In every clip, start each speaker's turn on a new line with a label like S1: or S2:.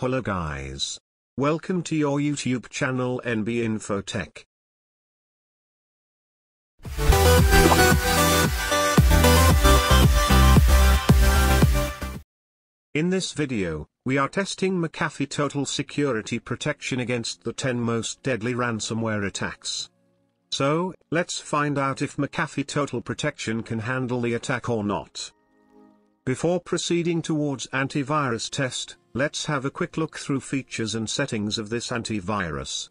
S1: Hello guys. Welcome to your YouTube channel NB Infotech. In this video, we are testing McAfee Total Security Protection against the 10 most deadly ransomware attacks. So, let's find out if McAfee Total Protection can handle the attack or not. Before proceeding towards antivirus test, let's have a quick look through features and settings of this antivirus.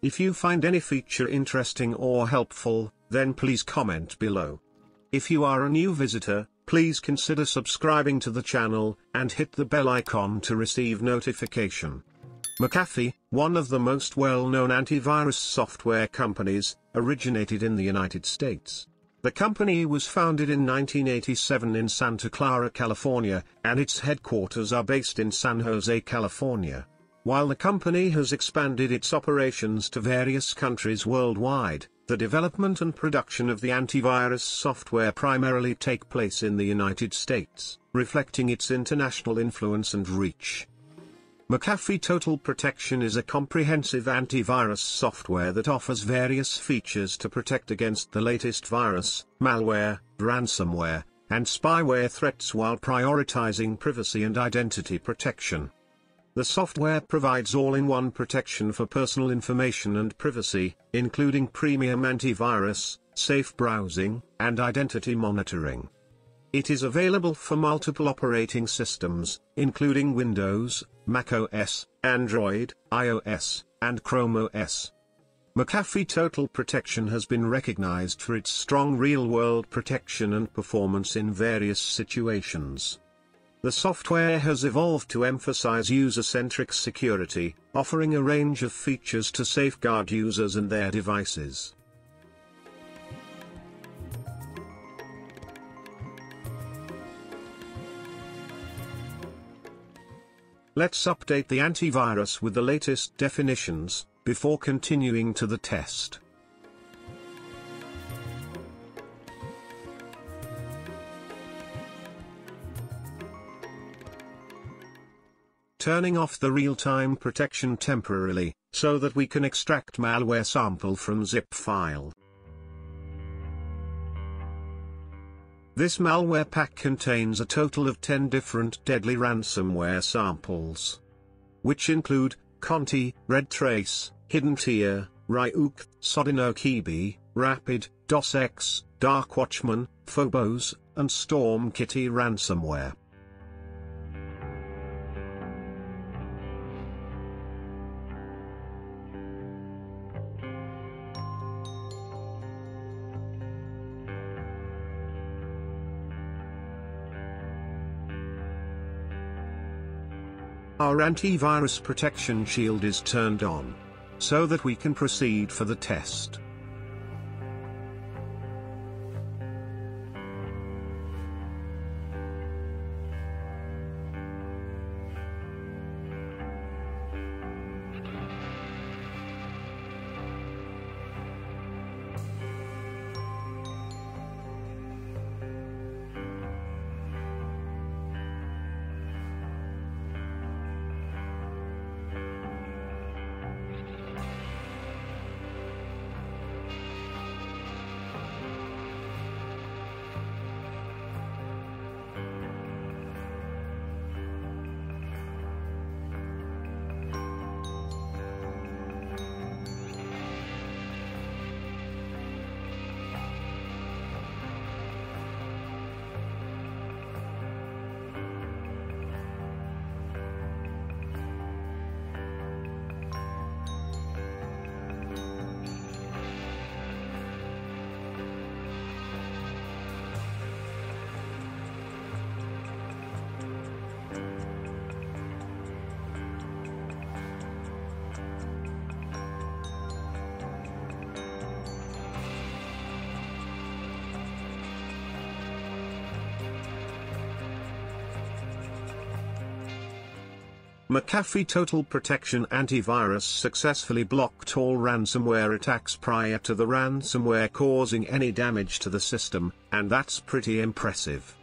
S1: If you find any feature interesting or helpful, then please comment below. If you are a new visitor, please consider subscribing to the channel, and hit the bell icon to receive notification. McAfee, one of the most well-known antivirus software companies, originated in the United States. The company was founded in 1987 in Santa Clara, California, and its headquarters are based in San Jose, California. While the company has expanded its operations to various countries worldwide, the development and production of the antivirus software primarily take place in the United States, reflecting its international influence and reach. McAfee Total Protection is a comprehensive antivirus software that offers various features to protect against the latest virus, malware, ransomware, and spyware threats while prioritizing privacy and identity protection. The software provides all-in-one protection for personal information and privacy, including premium antivirus, safe browsing, and identity monitoring. It is available for multiple operating systems, including Windows, macOS, Android, iOS, and Chrome OS. McAfee Total Protection has been recognized for its strong real-world protection and performance in various situations. The software has evolved to emphasize user-centric security, offering a range of features to safeguard users and their devices. Let's update the antivirus with the latest definitions, before continuing to the test. turning off the real-time protection temporarily, so that we can extract malware sample from zip file. This malware pack contains a total of 10 different deadly ransomware samples. Which include, Conti, Red Trace, Hidden Tear, Ryuk, Sodinokibi, Rapid, DOSX, Dark Watchman, Phobos, and Storm Kitty ransomware. Our antivirus protection shield is turned on. So that we can proceed for the test. McAfee Total Protection Antivirus successfully blocked all ransomware attacks prior to the ransomware causing any damage to the system, and that's pretty impressive.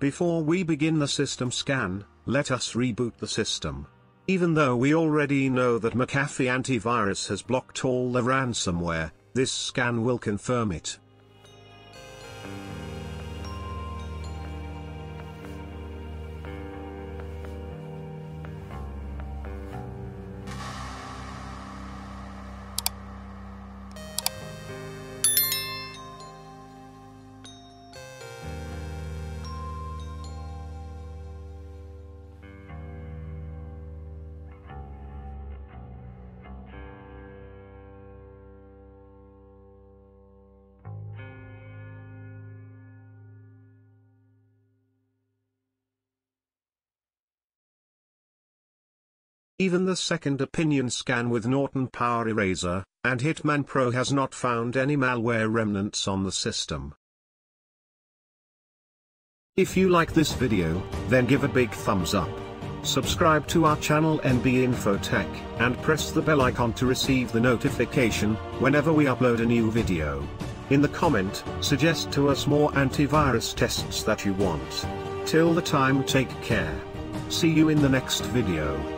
S1: Before we begin the system scan, let us reboot the system. Even though we already know that McAfee antivirus has blocked all the ransomware, this scan will confirm it. Even the second opinion scan with Norton Power Eraser, and Hitman Pro has not found any malware remnants on the system. If you like this video, then give a big thumbs up. Subscribe to our channel NB Infotech, and press the bell icon to receive the notification, whenever we upload a new video. In the comment, suggest to us more antivirus tests that you want. Till the time take care. See you in the next video.